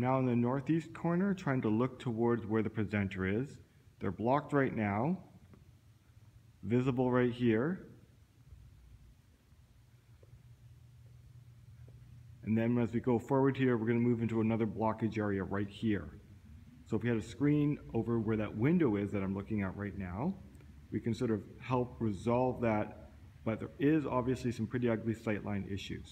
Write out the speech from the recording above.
Now in the northeast corner trying to look towards where the presenter is. They're blocked right now, visible right here. And then as we go forward here, we're going to move into another blockage area right here. So if we had a screen over where that window is that I'm looking at right now, we can sort of help resolve that, but there is obviously some pretty ugly sightline issues.